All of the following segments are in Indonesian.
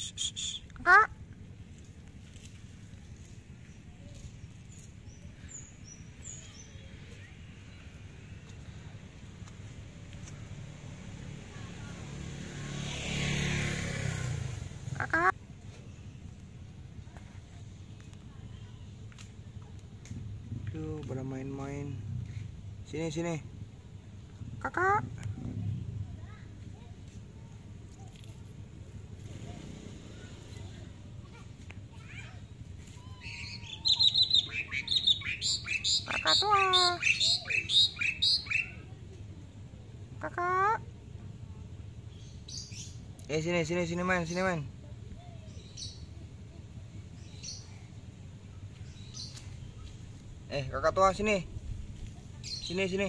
Shh, shh. Kakak. Kakak. Tuh, pada main-main. Sini, sini. Kakak. Kakak. Eh sini sini sini main sini main. Eh kakak tua sini. Sini sini.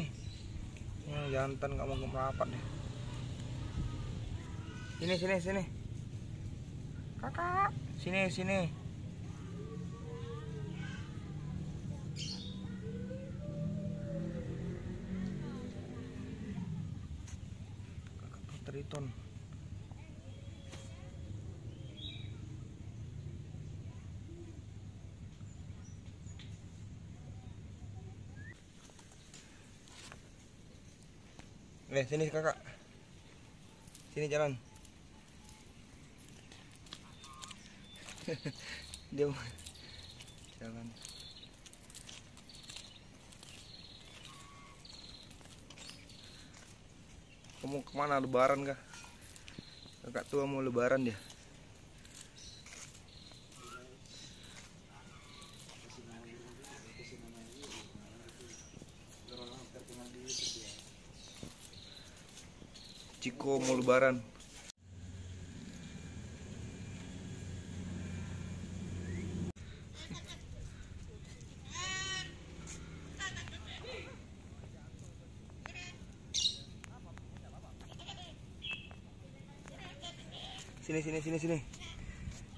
Ya, jantan nggak mau merapat deh. Sini sini sini. Kakak, sini sini. Triton. Eh, sini kakak. Sini jalan. Dia jalan. Kamu ke mana lebaran kah? Kakak tua mau lebaran dia. Ciko mau lebaran. Sini sini sini sini.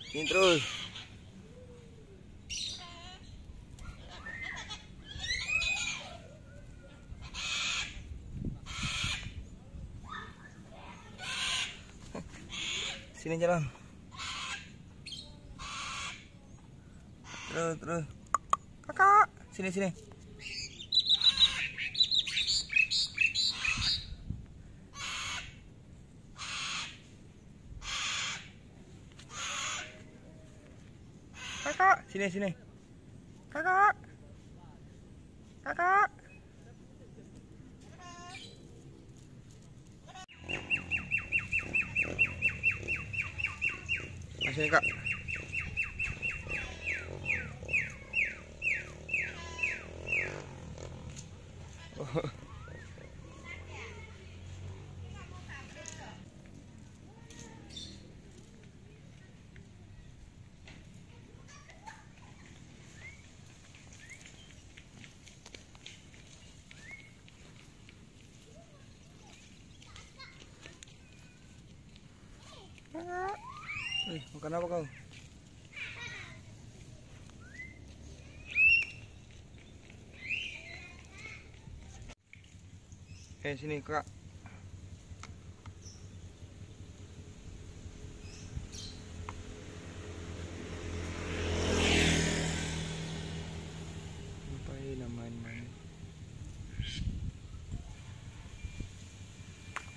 Sini terus. Sini jalan. Terus terus. Kakak, sini sini. Kakak, sini sini. Kakak. Kakak. Sini kak. Oh. Kakak. Eh, makan apa kau? Eh, sini kak.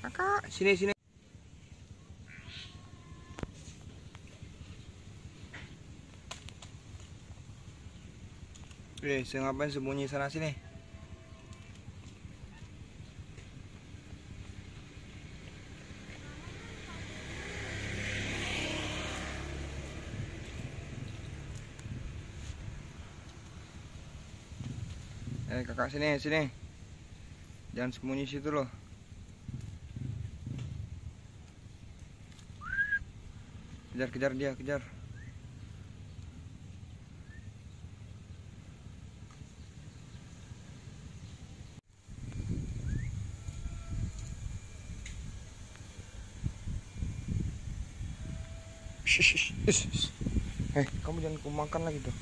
Kakak, sini sini. Eh, ngapain sembunyi sana sini? Eh, kakak sini, sini. Jangan sembunyi situ loh. Kejar, kejar dia, kejar. Eh, kamu jangan kumakan lagi tuh.